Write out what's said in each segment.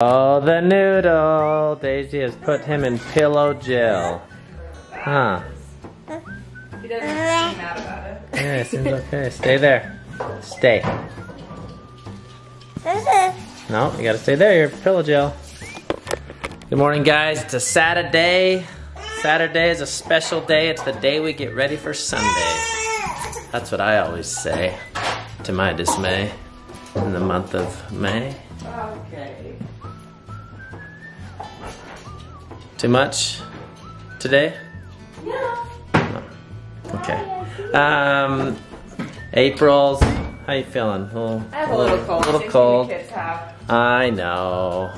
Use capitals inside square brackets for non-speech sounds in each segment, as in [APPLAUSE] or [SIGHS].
Oh, the noodle. Daisy has put him in pillow jail. Huh. He doesn't seem mad about it. Yeah, it seems okay. Stay there. Stay. No, you gotta stay there. You're in pillow jail. Good morning, guys. It's a Saturday. Saturday is a special day. It's the day we get ready for Sunday. That's what I always say, to my dismay, in the month of May. Okay. Too much today? Yeah. Okay. Um, April's. How you feeling? A little, I have a little cold. little cold. The kids have. I know.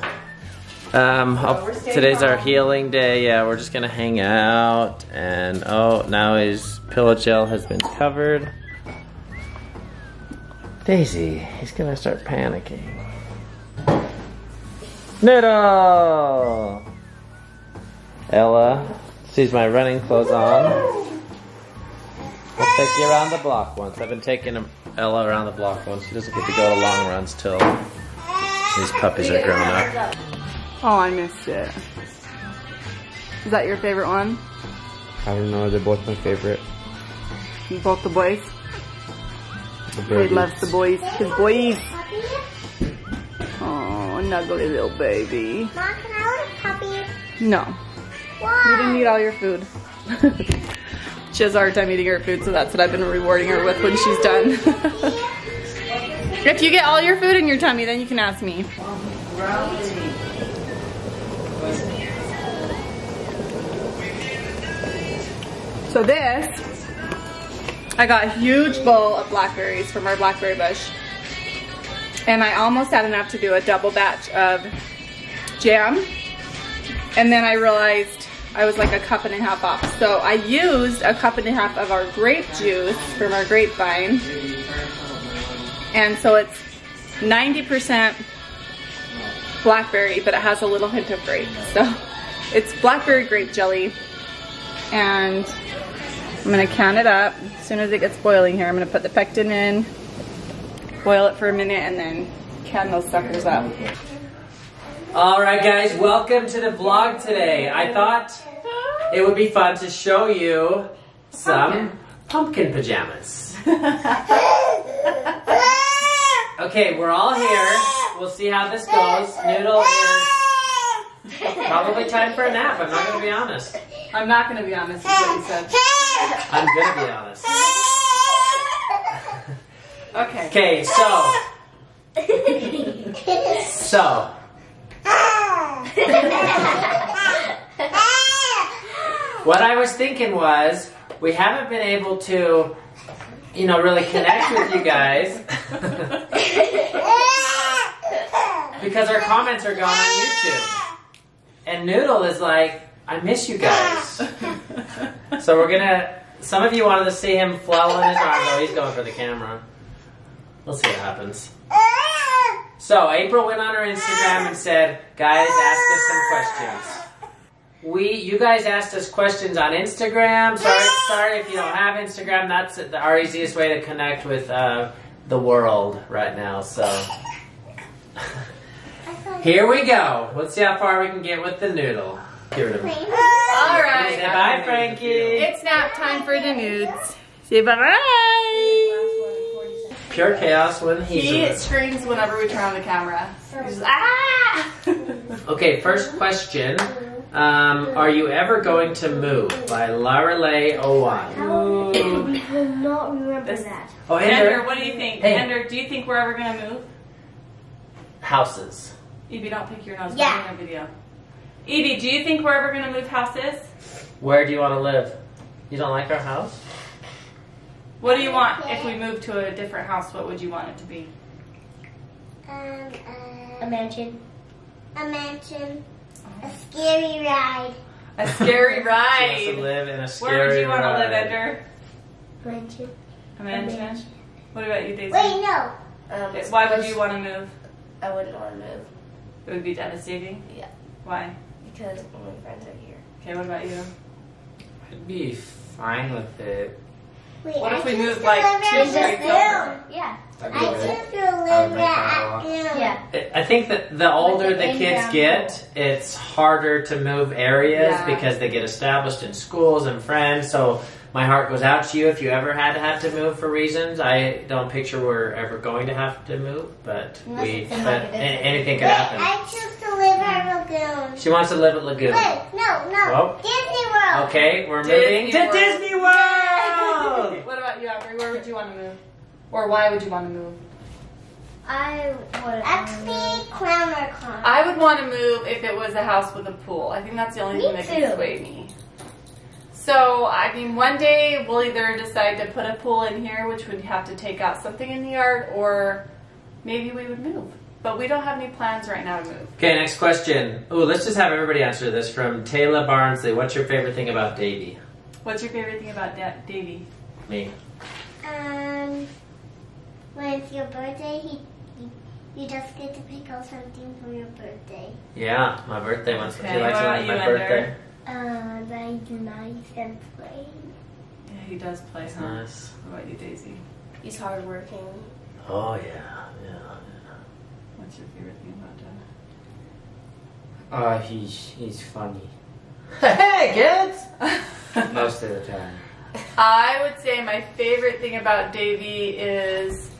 Um, we're today's our healing day. Yeah, we're just gonna hang out. And oh, now his pillow gel has been covered. Daisy, he's gonna start panicking. Noodle! Ella sees my running clothes on. I'll take you around the block once. I've been taking Ella around the block once. She doesn't get to go to long runs till these puppies are grown up. Oh, I missed it. Is that your favorite one? I don't know, they're both my favorite. Both the boys? The He birdies. loves the boys. His boys. Oh, nuggly little baby. Mom, can I have a puppy? No. Why? You didn't eat all your food. [LAUGHS] she has a hard time eating her food, so that's what I've been rewarding her with when she's done. [LAUGHS] if you get all your food in your tummy, then you can ask me. So this, I got a huge bowl of blackberries from our blackberry bush. And I almost had enough to do a double batch of jam. And then I realized I was like a cup and a half off. So I used a cup and a half of our grape juice from our grapevine. And so it's 90% blackberry, but it has a little hint of grape. So [LAUGHS] it's blackberry grape jelly. And I'm gonna can it up. As soon as it gets boiling here, I'm gonna put the pectin in, boil it for a minute, and then can those suckers up. All right, guys, welcome to the vlog today. I thought it would be fun to show you some pumpkin pajamas. Okay, we're all here. We'll see how this goes. Noodle is probably time for a nap. I'm not going to be honest. I'm not gonna be honest with what you said. I'm going to be honest. Okay. Okay, so. So. [LAUGHS] What I was thinking was, we haven't been able to, you know, really connect with you guys [LAUGHS] because our comments are gone on YouTube. And Noodle is like, I miss you guys. [LAUGHS] So we're gonna. Some of you wanted to see him flailing his arms. Oh, he's going for the camera. We'll see what happens. So April went on her Instagram and said, "Guys, ask us some questions." We, you guys asked us questions on Instagram. Sorry, sorry if you don't have Instagram. That's the- our easiest way to connect with uh, the world right now. So [LAUGHS] here we go. Let's see how far we can get with the noodle. Give it a Say bye, Frankie. It's nap time for the nudes. Say bye bye. Pure chaos when he's He around. screams whenever we turn on the camera. He's just, ah! [LAUGHS] Okay, first question. Um, are you ever going to move? By Laralay Owan. I will not remember This- that. Oh, Ender, Ender. what do you think? Hey. Ender, do you think we're ever gonna move? Houses. EB, don't pick your nose. Yeah. We're doing a video. EB, do you think we're ever gonna move houses? Where do you want to live? You don't like our house? What do you want if we move to a different house? What would you want it to be? Um, uh, a mansion. A mansion. A scary ride. A scary [LAUGHS] She wants to ride. live in a scary Where would you want to live, ride. Ender? Mansion. A mansion. What about you, Daisy? Wait, no. Um, Why would you want to move? I wouldn't want to move It would be devastating. Yeah. Why? because all my friends are here. Okay, what about you? I'd be fine with it. Wait, What I if we move, like, live two at streets Lagoon. over? Yeah. I be good. to I would live make a at lot. Yeah. I think that the older the the kids get, it's harder to move areas Yeah. because they get established in schools and friends. So my heart goes out to you if you ever had to have to move for reasons. I don't picture we're ever going to have to move, but Unless we but like a a- different- anything could Wait, happen. I choose to live at Lagoon. She wants to live at Lagoon. Wait, no, no. Well, Disney World. Okay, we're Disney moving to Disney [LAUGHS] World. what about you, Aubrey? Where would you want to move? Or why would you want to move? I would. XP Clowner Con. I would want to move if it was a house with a pool. I think that's the only Me thing that too. could sway me. So, I mean, one day we'll either decide to put a pool in here, which would have to take out something in the yard, or maybe we would move. But we don't have any plans right now to move. Okay, next question. Oh, let's just have everybody answer this from Taylor Barnsley. What's your favorite thing about Davey? What's your favorite thing about da- Davey? Me. Um, when it's your birthday, he, you, you just get to pick out something for your birthday. Yeah, my birthday once. Okay, She likes what it about you, my Ender? birthday. Uh, that is nice and plain. Yeah, he does play, It's huh? nice. What about you, Daisy? He's hardworking. Oh yeah, yeah. What's your favorite thing about Uh, he's he's funny Hey kids! [LAUGHS] Most of the time. I would say my favorite thing about Davey is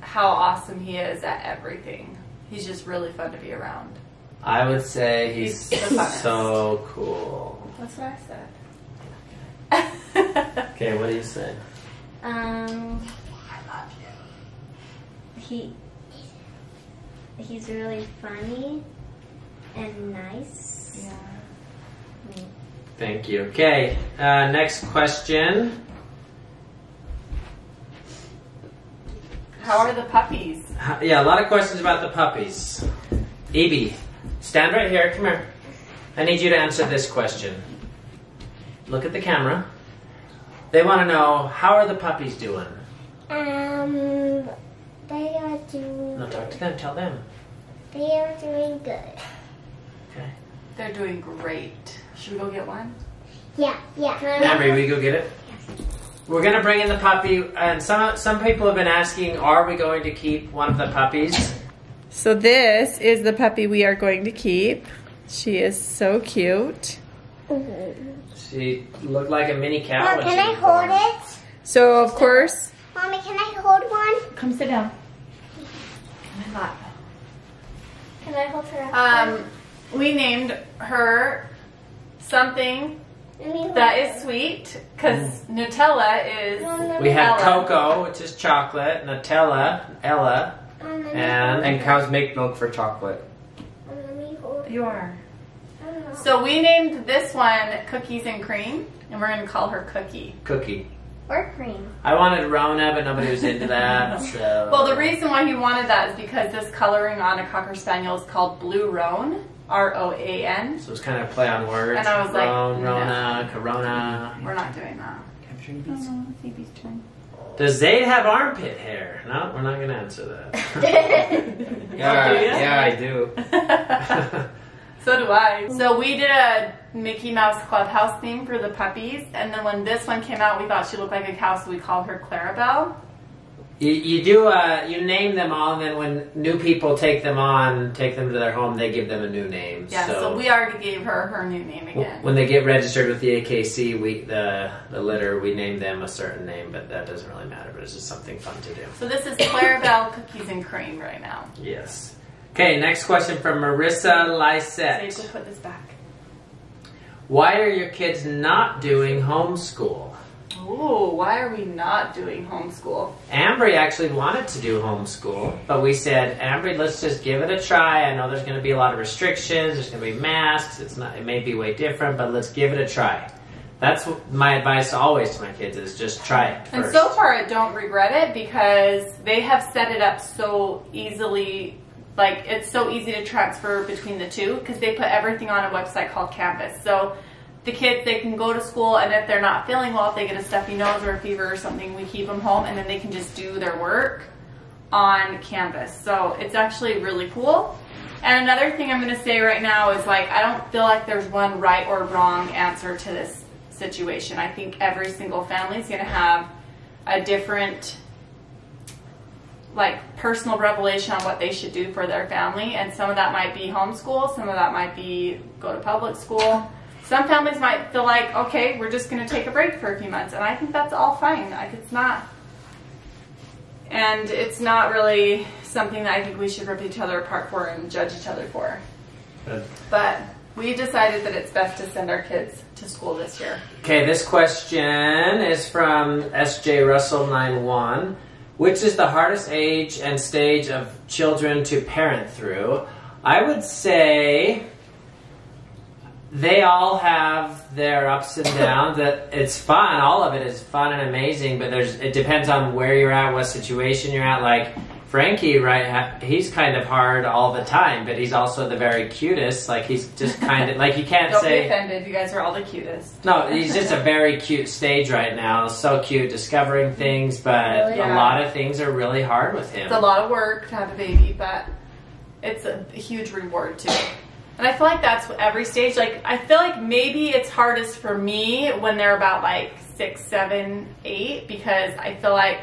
how awesome he is at everything. He's just really fun to be around. I would say he's, He's the funnest. so cool. That's what I said. [LAUGHS] [LAUGHS] Okay, what do you say? Um. I love you. He. He's really funny and nice. yeah. Thank you. Okay, uh, next question. How are the puppies? H- Yeah, a lot of questions about the puppies. EB, stand right here. Come here. I need you to answer this question. Look at the camera. They want to know how are the puppies doing? Um, they are doing. No, talk to them. Tell them. They are doing good. Okay. They're doing great. Should we go get one? Yeah, yeah. Emery, we go get it? We're gonna bring in the puppy, and some some people have been asking, are we going to keep one of the puppies? So this is the puppy we are going to keep. She is so cute. She looked like a mini cat. Mom, can I was hold born. it? So of course, Mommy, can I hold one? come sit down. Can I hold her? Um, we named her something Let me hold that her. is sweet because Nutella is We me- have Ella. cocoa, which is chocolate, Nutella, Ella, Mom, let me- and And cows make milk for chocolate. Mom, let me hold you are. I don't know. So we named this one Cookies and Cream, and we're gonna call her Cookie. Cookie. Or cream. I wanted Rona, but nobody was into that. [LAUGHS] So. Well, the reason why he wanted that is because this coloring on a Cocker Spaniel is called Blue Roan, R O A N. So it's kind of play on words. And I was like, Ron, no. Corona. We're not doing that. Phoebe's oh, turn. Does Zade have armpit hair? No, we're not gonna answer that. [LAUGHS] Yeah, oh, do yeah, I do. [LAUGHS] So do I. So we did a Mickey Mouse Clubhouse theme for the puppies, and then when this one came out, we thought she looked like a cow, so we called her Clarabelle. You, you do uh, you name them all, and then when new people take them on, take them to their home, they give them a new name. Yeah, so, we already gave her her new name again. when they get registered with the AKC, we the the litter we name them a certain name, but that doesn't really matter. But it's just something fun to do. So this is Clarabelle Cookies and Cream right now. Yes. Okay, next question from Marissa So Lysette. we'll put this back. Why are your kids not doing homeschool? Ooh, why are we not doing homeschool? Ambree actually wanted to do homeschool, but we said, Ambree, let's just give it a try. I know there's going to be a lot of restrictions. There's going to be masks. It's not. It may be way different, but let's give it a try. That's my advice always to my kids is just try it And so far, I don't regret it because they have set it up so easily. Like, it's so easy to transfer between the two because they put everything on a website called Canvas. So the kids, they can go to school, and if they're not feeling well, if they get a stuffy nose or a fever or something, we keep them home, and then they can just do their work on Canvas. So it's actually really cool. And another thing I'm going to say right now is like, I don't feel like there's one right or wrong answer to this situation. I think every single family is going to have a different like personal revelation on what they should do for their family and some of that might be homeschool some of that might be go to public school some families might feel like okay we're just going to take a break for a few months and i think that's all fine like it's not and it's not really something that i think we should rip each other apart for and judge each other for Good. but we decided that it's best to send our kids to school this year Okay, this question is from SJ Russell 91. Which is the hardest age and stage of children to parent through? I would say they all have their ups and [LAUGHS] downs. That it's fun. All of it is fun and amazing. But there's it depends on where you're at, what situation you're at. Like Frankie, right? He's kind of hard all the time, but he's also the very cutest. Like he's just [LAUGHS] kind of like you can't don't say. be offended you guys are all the cutest No, he's just a very cute stage right now. So cute, discovering things, but Really? a lot of things are really hard with him. It's a lot of work to have a baby, but it's a huge reward too. And I feel like that's every stage. Like I feel like maybe it's hardest for me when they're about like six, seven, eight, because I feel like,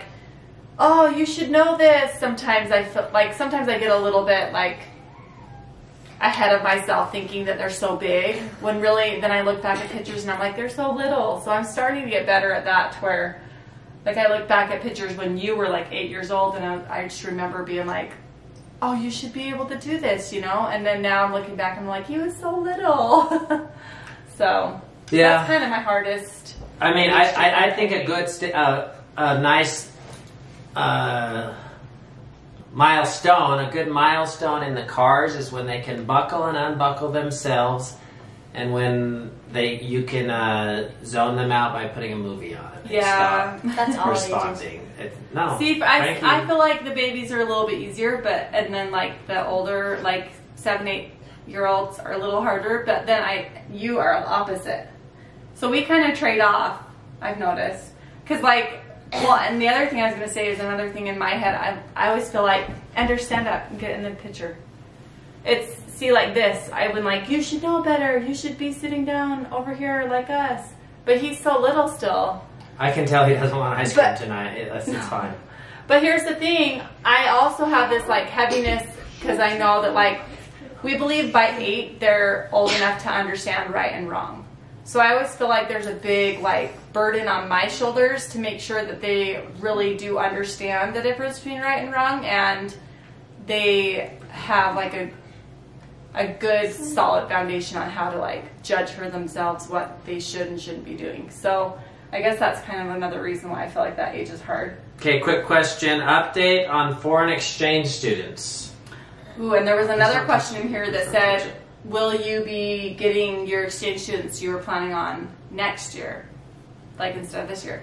oh, you should know this. Sometimes I feel like sometimes I get a little bit like ahead of myself thinking that they're so big when really then I look back at pictures and I'm like they're so little. So I'm starting to get better at that to where like I look back at pictures when you were like eight years old, and I, I just remember being like, "Oh, you should be able to do this," you know. And then now I'm looking back, and I'm like, "He was so little." [LAUGHS] so yeah, that's kind of my hardest. I mean, I, I, I think a good, st- uh, a nice uh, milestone, a good milestone in the cars is when they can buckle and unbuckle themselves, and when they you can uh, zone them out by putting a movie on it. and Yeah. stop That's all ages. responding. It, no, See, I, Frankie- I feel like the babies are a little bit easier, but and then like the older, like seven, eight year olds are a little harder. But then I, you are the opposite. So we kind of trade off. I've noticed because like, well, and the other thing I was gonna say is another thing in my head. I I always feel like Ender, stand up and get in the picture. It's see like this. I've been like, you should know better. You should be sitting down over here like us. But he's so little still. I can tell he doesn't want ice cream But- tonight. It's [LAUGHS] fine. But here's the thing, I also have this like heaviness because I know that like we believe by eight they're old enough to understand right and wrong. So I always feel like there's a big like burden on my shoulders to make sure that they really do understand the difference between right and wrong and they have like a a good solid foundation on how to like judge for themselves what they should and shouldn't be doing. So I guess that's kind of another reason why I feel like that age is hard. Okay, quick question. Update on foreign exchange students. Ooh, and there was another question in here that said, "Will you be getting your exchange students you were planning on next year, like instead of this year?"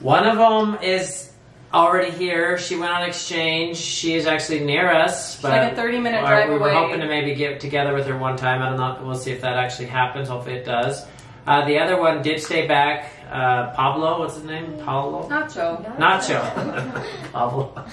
One of them is already here. She went on exchange. She is actually near us, but like a 30-minute we- drive we were away. hoping to maybe get together with her one time. I don't know. We'll see if that actually happens. Hopefully, it does. Uh, the other one did stay back. Uh, Pablo, what's his name? Pablo. Nacho, Nacho. [LAUGHS] Pablo. [LAUGHS]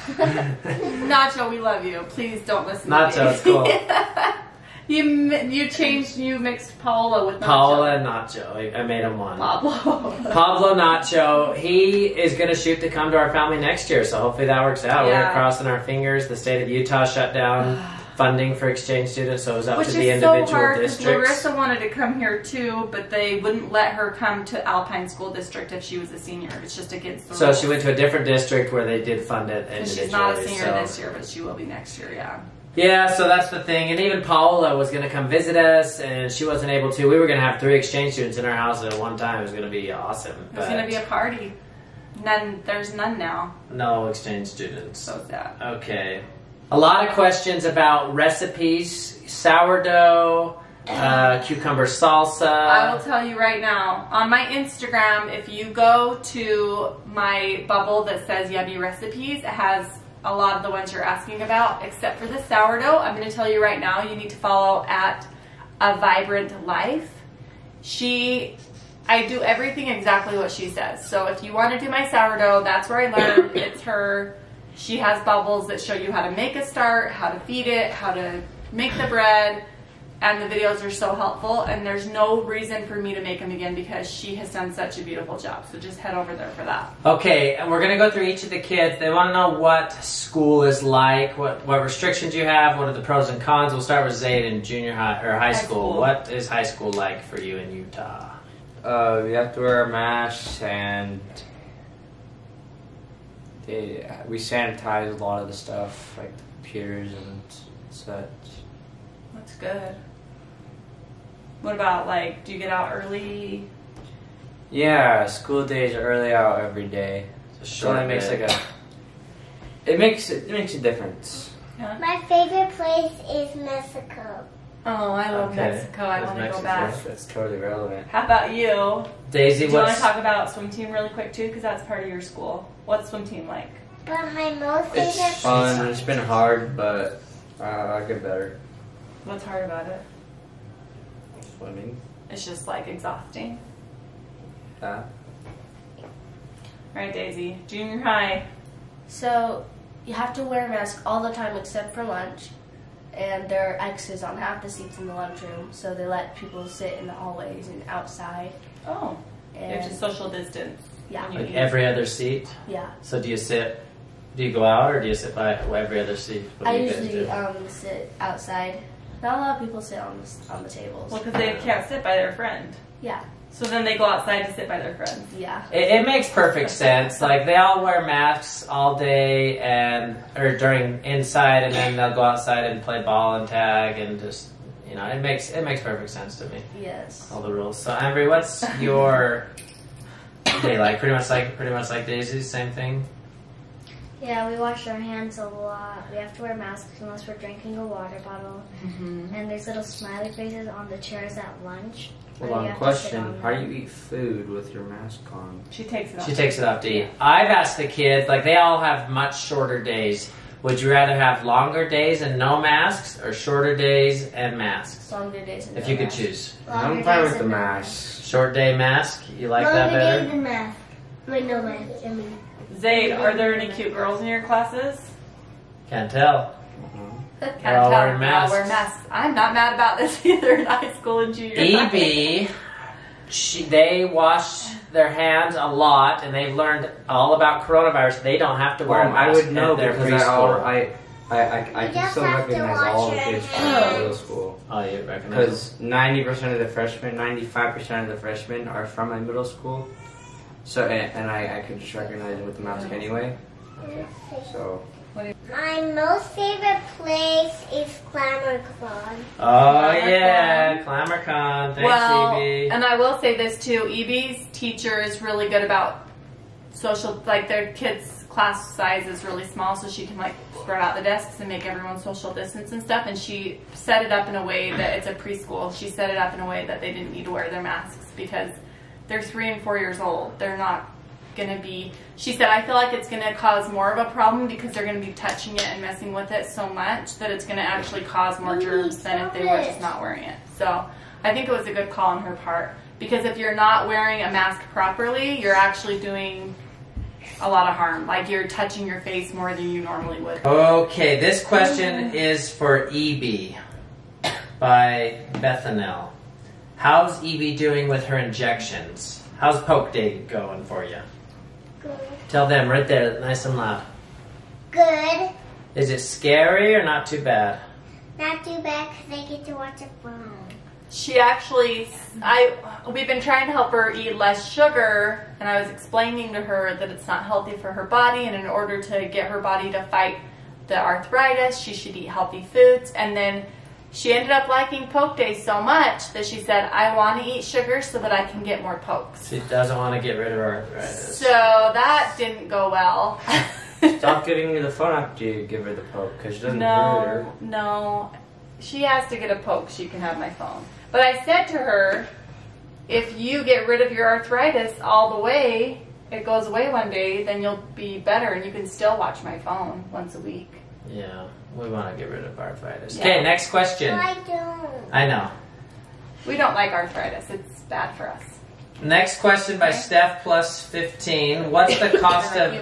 Nacho, we love you. Please don't listen. Nacho, to me. it's cool. [LAUGHS] you you changed. You mixed Paola with Nacho. Paola and Nacho. I, I made him one. Pablo. Pablo Nacho, he is going to shoot to come to our family next year, so hopefully that works out. Yeah. We're crossing our fingers. The state of Utah shut down [SIGHS] funding for exchange students, so it was up Which to the is so individual hard districts. Larissa wanted to come here too, but they wouldn't let her come to Alpine School District if she was a senior. It's just against the so rules. she went to a different district where they did fund it And individually. she's not a senior so. this year, but she will be next year. Yeah. Yeah, so that's the thing. And even Paola was going to come visit us, and she wasn't able to. We were going to have three exchange students in our house at one time. It was going to be awesome. It was gonna be a party. None. There's none now. no exchange students. So sad. Okay. A lot of questions about recipes, sourdough, uh, cucumber salsa. I will tell you right now on my Instagram. If you go to my bubble that says Yummy Recipes, it has a lot of the ones you're asking about, except for the sourdough. I'm going to tell you right now. You need to follow at a vibrant life. She I do everything exactly what she says. So if you want to do my sourdough, that's where I learned. it's her. She has bubbles that show you how to make a start, how to feed it, how to make the bread. and the videos are so helpful. And there's no reason for me to make them again because she has done such a beautiful job. So just head over there for that. Okay, and we're gonna go through each of the kids. They want to know what school is like, what what restrictions you have, what are the pros and cons. We'll start with Zade in junior high or high, High school. school. What is high school like for you in Utah? Uh, we have to wear a mask and they, we sanitize a lot of the stuff, like the computers and such. That's good. What about like, do you get out early? Yeah, school days are early out every day. It's a So it makes like a. It makes it makes a difference. My favorite place is Mexico. Oh, I love Okay. Mexico. I want to go back. That's, that's totally relevant. How about you? Daisy, Do you want to talk about swim team really quick too? Because that's part of your school. What's swim team like? But my most It's favorite fun. It's been hard, but uh, I get better. What's hard about it? Swimming. It's just like exhausting. Yeah. Right, Daisy. Junior high. So you have to wear a mask all the time except for lunch. And there are X's on half the seats in the lunchroom, so they let people sit in the hallways and outside. Oh, you have to social distance. yeah, like every other seat? yeah. So do you sit? Do you go out or do you sit by every other seat? What I you guys usually um, sit outside. Not a lot of people sit on the on the tables. Well, because they can't sit by their friend. Yeah, So then they go outside to sit by their friends. yeah. It, it makes perfect sense. Like they all wear masks all day and or during inside, and then they'll go outside and play ball and tag and just you know it makes it makes perfect sense to me. Yes. All the rules. So Ambree, what's your [LAUGHS] day like? Pretty much like pretty much like Daisy's, same thing. Yeah, we wash our hands a lot. We have to wear masks unless we're drinking a water bottle. Mm-hmm. And there's little smiley faces on the chairs at lunch. Hold Or on. you have to sit Question: on How do you eat food with your mask on? She takes it off. She takes it off to eat. I've asked the kids, like they all have much shorter days. Would you rather have longer days and no masks, or shorter days and masks? Longer days. And If no you could mask. choose, I'm Longer fine days with the and no mask. short day mask. You like that Longer better? days than mask. Wait, no mask. I mean, Zade, are there any cute girls in your classes? Can't tell. [LAUGHS] Can't They're all tell. wearing They all masks. wear masks. I'm not mad about this [LAUGHS] either in high school and junior high. EB, she, they wash their hands a lot, and they've learned all about coronavirus. They don't have to wear Um, a I mask I would know their because I, preschool. I, I, I, I You can still recognize wash all the kids from middle school. oh, you recognize? Because ninety percent of the freshmen, ninety-five percent of the freshmen are from my middle school. So and, and I, I could just recognize it with the mask anyway. So my most favorite place is Clamor Club. Oh yeah, ClamorCon. Thanks, well, EB. and I will say this too. EB's teacher is really good about social, like their kids' class size is really small, so she can like spread out the desks and make everyone social distance and stuff. And she set it up in a way that it's a preschool. She set it up in a way that they didn't need to wear their masks because they're three and four years old. They're not gonna be. She said, I feel like it's gonna cause more of a problem because they're gonna be touching it and messing with it so much that it's gonna actually cause more Ooh, germs than if they were just not wearing it. So I think it was a good call on her part because if you're not wearing a mask properly, you're actually doing a lot of harm. Like you're touching your face more than you normally would. Okay, this question is for EB by Bethanel. How's EB doing with her injections? How's Poke Day going for you? Good. Tell them right there, nice and loud. Good. Is it scary or not too bad? Not too bad because I get to watch a phone. She actually, I, we've been trying to help her eat less sugar, and I was explaining to her that it's not healthy for her body, and in order to get her body to fight the arthritis, she should eat healthy foods. And then she ended up liking poke days so much that she said, "I want to eat sugar so that I can get more pokes." She doesn't want to get rid of her arthritis. So that didn't go well. [LAUGHS] stop giving her the phone after you give her the poke because it doesn't hurt her. No, no. She has to get a poke. She can have my phone. But I said to her, if you get rid of your arthritis all the way, it goes away one day, then you'll be better and you can still watch my phone once a week. Yeah, we want to get rid of arthritis. Yeah. Okay, next question. No, I don't. I know. We don't like arthritis. It's bad for us. Next question by Okay. Steph plus fifteen. What's the [LAUGHS] cost Like of you.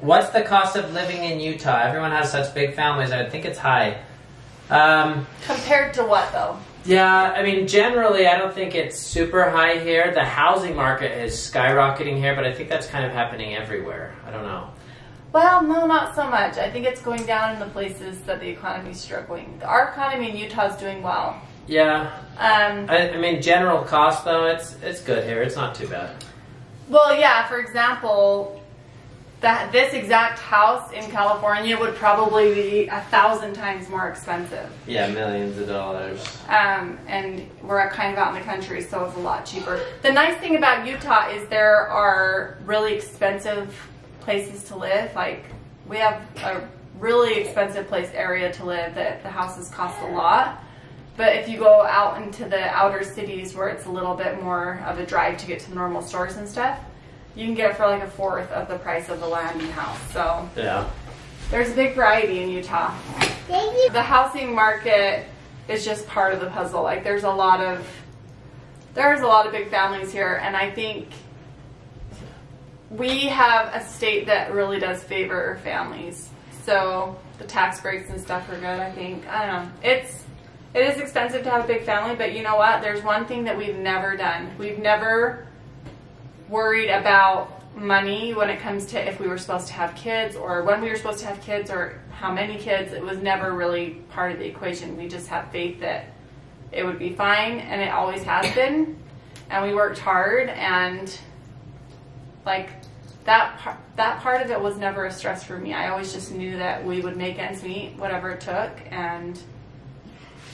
What's the cost of living in Utah? Everyone has such big families. I think it's high. Um, Compared to what though? Yeah, I mean, generally, I don't think it's super high here. The housing market is skyrocketing here, but I think that's kind of happening everywhere. I don't know. Well, no, not so much. I think it's going down in the places that the economy's struggling. Our economy in Utah is doing well. Yeah, Um, I, I mean, general cost though, it's it's good here. It's not too bad. well, yeah. For example, that this exact house in California would probably be a thousand times more expensive. Yeah, millions of dollars. Um, and we're kind of out in the country, so it's a lot cheaper. The nice thing about Utah is there are really expensive places to live. Like we have a really expensive place area to live that the houses cost a lot. But if you go out into the outer cities where it's a little bit more of a drive to get to the normal stores and stuff, you can get it for like a fourth of the price of the land and house. So Yeah. there's a big variety in Utah. Thank you. The housing market is just part of the puzzle. Like there's a lot of there's a lot of big families here and I think we have a state that really does favor families. So the tax breaks and stuff are good, I think. I don't know. It's it is expensive to have a big family, but you know what? There's one thing that we've never done. We've never worried about money when it comes to if we were supposed to have kids or when we were supposed to have kids or how many kids. It was never really part of the equation. We just have faith that it would be fine, and it always has been. And we worked hard, and like that part, that part of it was never a stress for me. I always just knew that we would make ends meet, whatever it took, and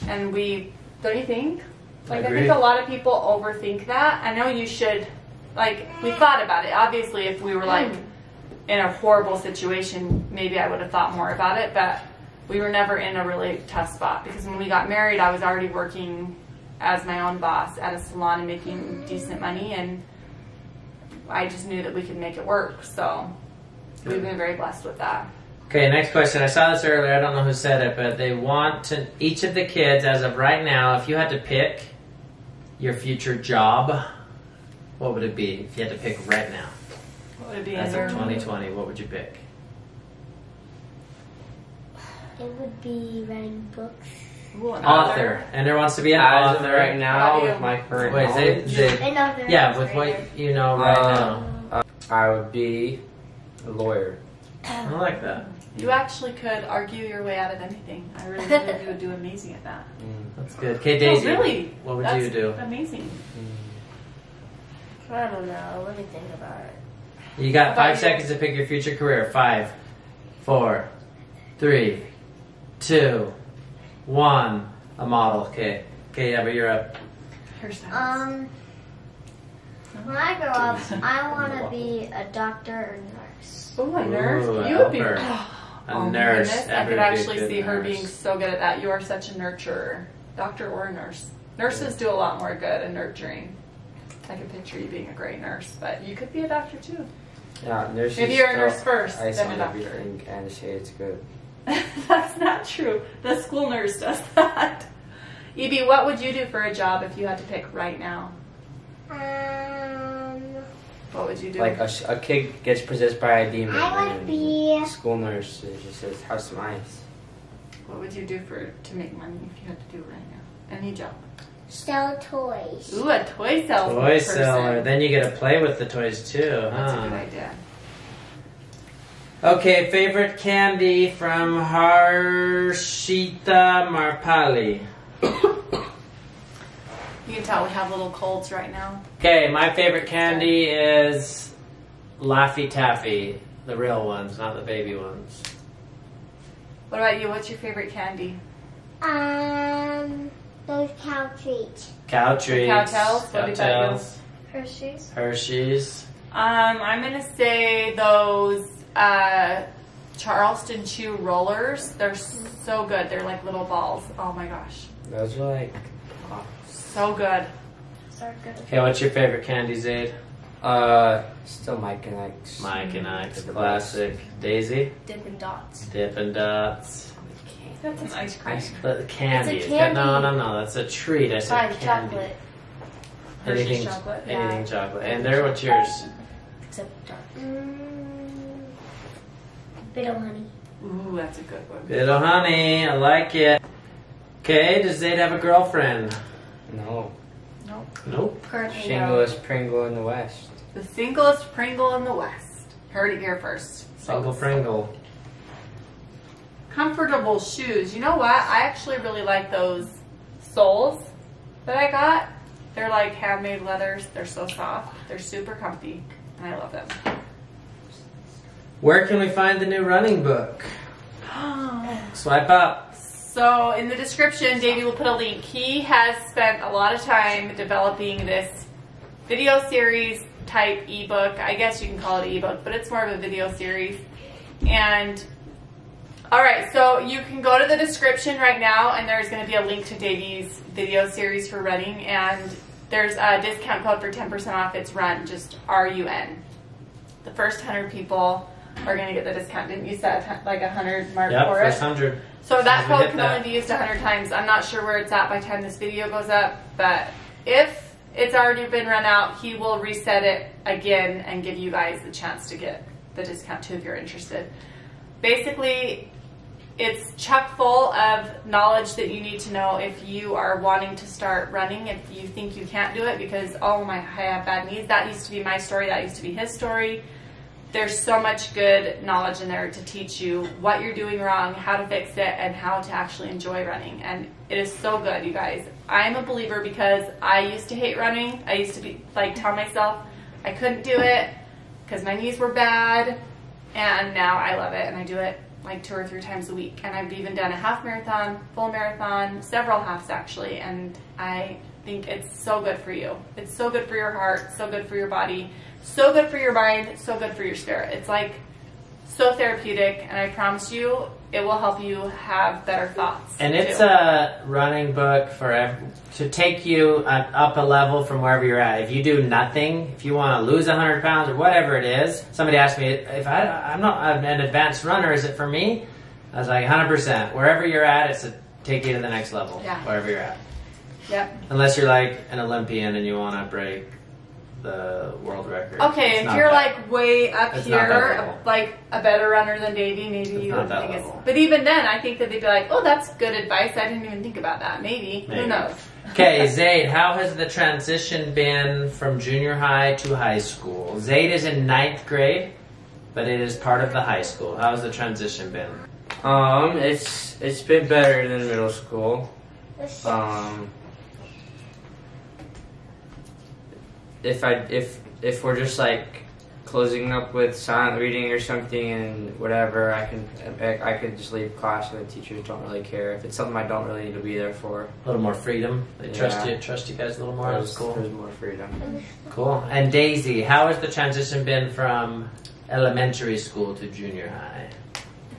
and we don't you think? Like I, agree. think a lot of people overthink that. I know you should like we thought about it. Obviously if we were hmm. like in a horrible situation, maybe I would have thought more about it, but we were never in a really tough spot because when we got married I was already working as my own boss at a salon and making decent money and I just knew that we could make it work. So we've been very blessed with that. Okay, next question. I saw this earlier. I don't know who said it, but they want to each of the kids, as of right now, if you had to pick your future job, what would it be? If you had to pick right now, What would it be as of 2020, what would you pick? It would be writing books. Ooh, an Author. And there wants to be an As author. right now, do with my current Wait, they, knowledge, they, Another yeah, with what you know right Uh, now. Uh, I would be a lawyer. Um, I like that. You actually could argue your way out of anything. I really think you would do amazing at that. [LAUGHS] Mm. That's good. Okay, Daisy. Oh, really? What would That's you do? Amazing. Mm. I don't know. Let me think about it. You got five about seconds to pick your future career. Five, four, three, two, one. A model. Okay. Okay, yeah, but you're up. Hairstyles. Um, when I grow up, I want to be a doctor or nurse. Ooh, a nurse. Ooh, you would be. helper. [GASPS] A Oh my nurse. goodness, I could actually good see her being so good at that. You are such a nurturer, doctor or a nurse. Nurses do a lot more good at nurturing. I can picture you being a great nurse, but you could be a doctor too. Yeah, nurses. Maybe you're a nurse first, I then a saw doctor. everything and say it's good. [LAUGHS] That's not true. The school nurse does [LAUGHS] that. EB, what would you do for a job if you had to pick right now? Um, What would you do? Like a, a kid gets possessed by a demon. I would and be- School nurse And just says, "Have some ice." what would you do for to make money if you had to do it right now? Any job. sell toys. Ooh, a toy salesman. Toy person. seller. Then you get to play with the toys too, That's a good idea. Okay, favorite candy from Harshita Marpali. You can tell we have little colds right now. Okay, my favorite candy is Laffy Taffy. The real ones, not the baby ones. What about you? What's your favorite candy? Um, those cow treats. Cow treats. Cowtails? What about you? Cowtails. Hershey's. Hershey's. Um, I'm gonna say those uh, Charleston Chew rollers. They're so good. They're like little balls. Oh my gosh, Those are like, so good. Are good. Okay, what's your favorite candy, Zade? uh, still Mike and Ike's. Mike and Ike's The classic. Daisy. Dippin' Dots. Dippin' Dots. That's an ice cream. The candy. It's a is good. No, no, no. That's a treat. I said Fine, candy. chocolate. Hershey's Anything, chocolate. anything Yeah. chocolate. And there, what's yours? Except dark. Mm, bit of honey. Ooh, that's a good one. Bit of honey. I like it. Okay, does Zade have a girlfriend? No. Nope. Currently, no. Shingless Pringle in the West. The singlest Pringle in the West. Heard it here first. Single Pringle. Comfortable shoes. You know what? I actually really like those soles that I got. They're like handmade leathers. They're so soft. They're super comfy. And I love them. Where can we find the new running book? [GASPS] Swipe up. So in the description, Davey will put a link. He has spent a lot of time developing this video series type ebook. I guess you can call it ebook, but it's more of a video series. And all right, so you can go to the description right now, and there's going to be a link to Davey's video series for running, and there's a discount code for 10% off. It's run, just R U N. The first hundred people are going to get the discount. Didn't you set a ton- like a hundred mark Yep, for it? first hundred. So that Soon as we code can that. only be used 100 times. I'm not sure where it's at by the time this video goes up, but if it's already been run out, he will reset it again and give you guys the chance to get the discount too if you're interested. Basically, it's chock full of knowledge that you need to know if you are wanting to start running. If you think you can't do it because, oh my, I have bad knees. That used to be my story. That used to be his story there's so much good knowledge in there to teach you what you're doing wrong, how to fix it, and how to actually enjoy running. And it is so good, you guys. I'm a believer because I used to hate running. I used to be like tell myself I couldn't do it because my knees were bad, and now I love it and I do it like two or three times a week. And I've even done a half marathon, full marathon, several halves actually, and I think it's so good for you. It's so good for your heart, so good for your body, so good for your mind, so good for your spirit. It's like so therapeutic, and I promise you, it will help you have better thoughts. And it's too. a running book for ev- to take you up a level from wherever you're at. If you do nothing, if you want to lose 100 pounds or whatever it is, somebody asked me if I, I'm not an advanced runner, is it for me? I was like 100%. Wherever you're at, it's to take you to the next level. Yeah. Wherever you're at. Yep. Unless you're like an Olympian and you want to break the world record. Okay, It's if you're that. like way up It's not that here, like a better runner than Davey, maybe It's you not would that think it's. But even then, I think that they'd be like, "Oh, that's good advice. I didn't even think about that. Maybe, Maybe. who knows?" Okay, [LAUGHS] Zade, how has the transition been from junior high to high school? Zade is in ninth grade, but it is part of the high school. How has the transition been? Um, it's it's been better than middle school. Um, if I if if we're just like closing up with silent reading or something and whatever, I can I, I could just leave class and the teachers don't really care. If it's something I don't really need to be there for, A little more freedom. They trust you. Trust you guys a little more. That's cool. there's more freedom. Cool. And Daisy, how has the transition been from elementary school to junior high?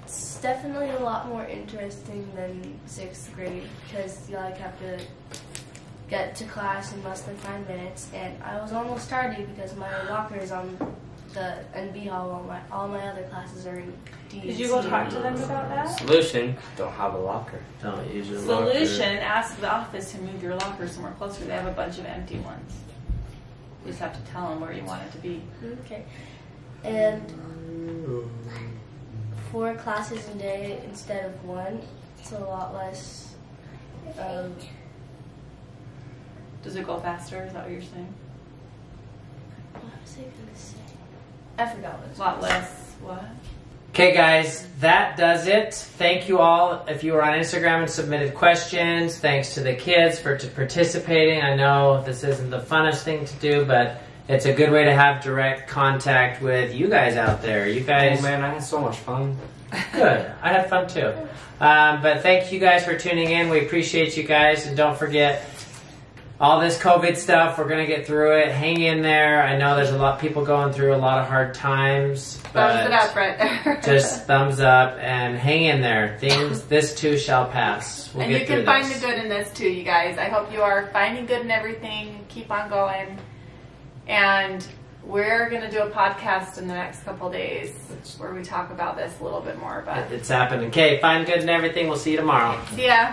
It's definitely a lot more interesting than sixth grade because you like have to get to class in less than five minutes, and I was almost tardy because my locker is on the NB hall. All my all my other classes are in D. Did you go talk to them about that? Solution: don't have a locker. Don't use your locker. Solution: Ask the office to move your locker somewhere closer. They have a bunch of empty ones. You just have to tell them where you want it to be. Okay, and four classes a day instead of one. It's a lot less. Um, Does it go faster? Is that what you're saying? what was I gonna say? I forgot what. it was. A lot less. What? Okay, guys, that does it. Thank you all. If you were on Instagram and submitted questions, thanks to the kids for t- participating. I know this isn't the funnest thing to do, but it's a good way to have direct contact with you guys out there. You guys, Oh man, I had so much fun. [LAUGHS] good. I had fun too. Um, but thank you guys for tuning in. We appreciate you guys, and don't forget all this COVID stuff. We're gonna get through it. Hang in there. I know there's a lot of people going through a lot of hard times, but Thumbs it up right there. [LAUGHS] just thumbs up and hang in there. Things, [LAUGHS] this too shall pass. We'll and you can find this. the good in this too, you guys. I hope you are finding good in everything. Keep on going. And we're going to do a podcast in the next couple days where we talk about this a little bit more. But It's happening. Okay, find good in everything. We'll see you tomorrow. see ya.